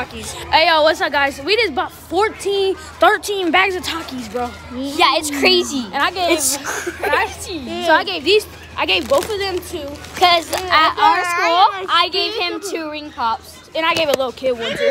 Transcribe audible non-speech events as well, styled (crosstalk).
Takis. Hey, yo, what's up, guys? We just bought 14, 13 bags of Takis, bro. Yeah, it's crazy. And I gave. It's (laughs) crazy. I- so I gave these. I gave both of them two, Because at our school, I gave him two ring pops. and I gave a little kid one too.